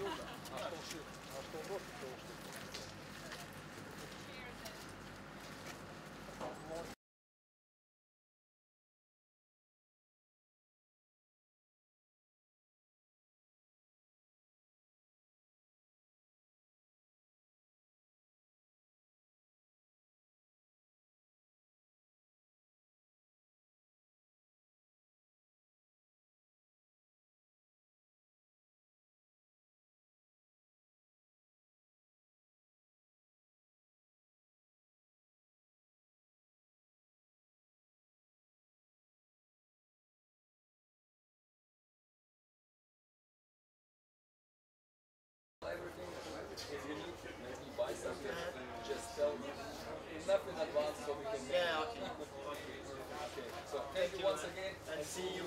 Люда, а что шире, а что больше? Stuff in advance so we can. Yeah, okay. Okay. So thank you once again. And see you